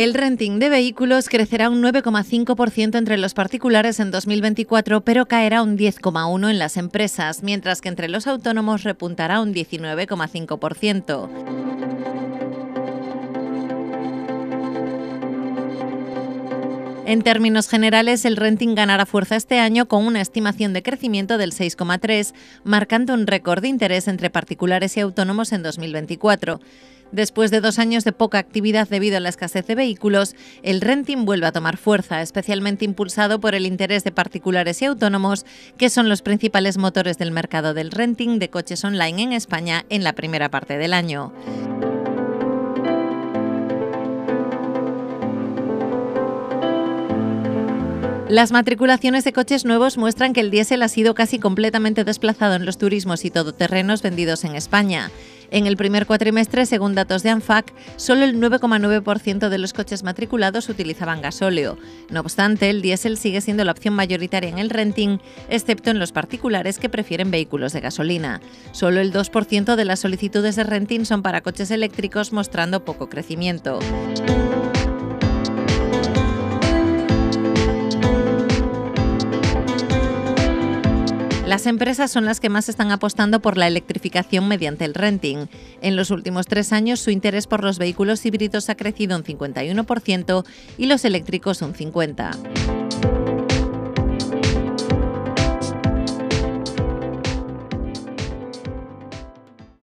El renting de vehículos crecerá un 9,5% entre los particulares en 2024, pero caerá un 10,1% en las empresas, mientras que entre los autónomos repuntará un 19,5%. En términos generales, el renting ganará fuerza este año con una estimación de crecimiento del 6,3, marcando un récord de interés entre particulares y autónomos en 2024. Después de dos años de poca actividad debido a la escasez de vehículos, el renting vuelve a tomar fuerza, especialmente impulsado por el interés de particulares y autónomos, que son los principales motores del mercado del renting de coches online en España en la primera parte del año. Las matriculaciones de coches nuevos muestran que el diésel ha sido casi completamente desplazado en los turismos y todoterrenos vendidos en España. En el primer cuatrimestre, según datos de ANFAC, solo el 9,9% de los coches matriculados utilizaban gasóleo. No obstante, el diésel sigue siendo la opción mayoritaria en el renting, excepto en los particulares que prefieren vehículos de gasolina. Solo el 2% de las solicitudes de renting son para coches eléctricos, mostrando poco crecimiento. Las empresas son las que más están apostando por la electrificación mediante el renting. En los últimos tres años, su interés por los vehículos híbridos ha crecido un 51% y los eléctricos un 50%.